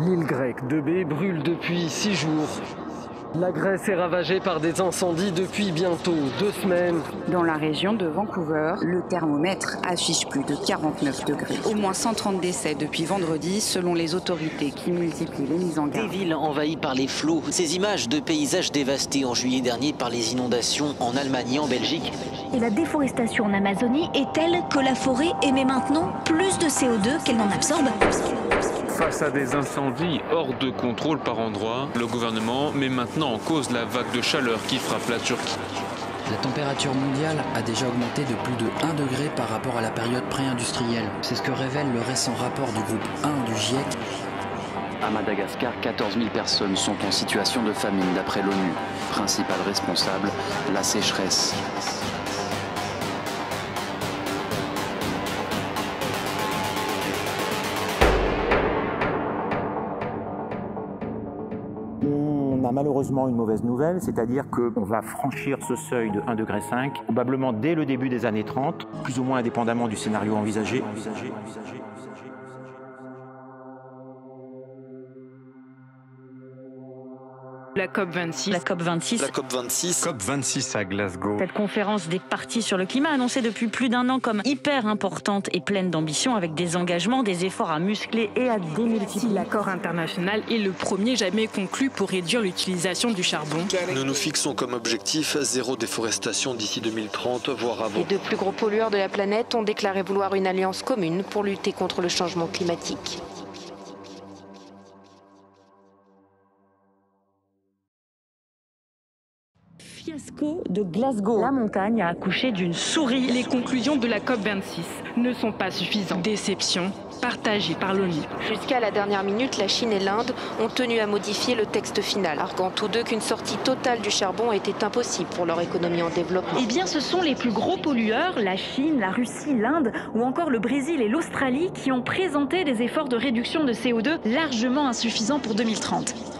L'île grecque de B brûle depuis six jours. La Grèce est ravagée par des incendies depuis bientôt deux semaines. Dans la région de Vancouver, le thermomètre affiche plus de 49 degrés. Au moins 130 décès depuis vendredi, selon les autorités qui multiplient les mises en garde. Des villes envahies par les flots, ces images de paysages dévastés en juillet dernier par les inondations en Allemagne et en Belgique. Et la déforestation en Amazonie est telle que la forêt émet maintenant plus de CO2 qu'elle n'en absorbe. Face à des incendies hors de contrôle par endroits, le gouvernement met maintenant en cause la vague de chaleur qui frappe la Turquie. La température mondiale a déjà augmenté de plus de 1 degré par rapport à la période pré-industrielle. C'est ce que révèle le récent rapport du groupe 1 du GIEC. À Madagascar, 14 000 personnes sont en situation de famine d'après l'ONU. Principal responsable, la sécheresse. On a malheureusement une mauvaise nouvelle, c'est-à-dire qu'on va franchir ce seuil de 1,5 degré, probablement dès le début des années 30, plus ou moins indépendamment du scénario envisagé. La COP26. La COP26. La COP26. COP26 à Glasgow. Cette conférence des partis sur le climat annoncée depuis plus d'un an comme hyper importante et pleine d'ambition avec des engagements, des efforts à muscler et à démultiplier. L'accord international est le premier jamais conclu pour réduire l'utilisation du charbon. Nous nous fixons comme objectif zéro déforestation d'ici 2030, voire avant. Les deux plus gros pollueurs de la planète ont déclaré vouloir une alliance commune pour lutter contre le changement climatique. Fiasco de Glasgow. La montagne a accouché d'une souris. Les conclusions de la COP26 ne sont pas suffisantes. Déception partagée par l'ONU. Jusqu'à la dernière minute, la Chine et l'Inde ont tenu à modifier le texte final, arguant tous deux qu'une sortie totale du charbon était impossible pour leur économie en développement. Eh bien, ce sont les plus gros pollueurs, la Chine, la Russie, l'Inde ou encore le Brésil et l'Australie, qui ont présenté des efforts de réduction de CO2 largement insuffisants pour 2030.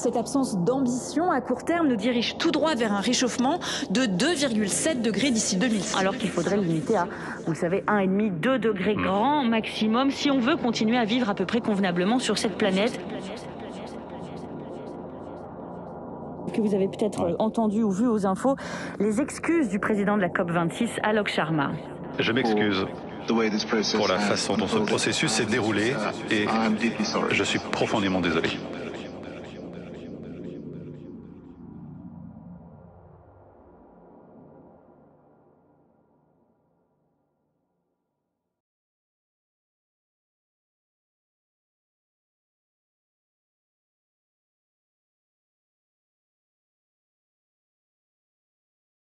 Cette absence d'ambition à court terme nous dirige tout droit vers un réchauffement de 2,7 degrés d'ici 2000. Alors qu'il faudrait limiter à, vous le savez, 1,5, 2 degrés grand maximum si on veut continuer à vivre à peu près convenablement sur cette planète. que vous avez peut-être ouais. entendu ou vu aux infos, les excuses du président de la COP26, Alok Sharma. Je m'excuse pour la façon dont ce processus s'est déroulé et je suis profondément désolé.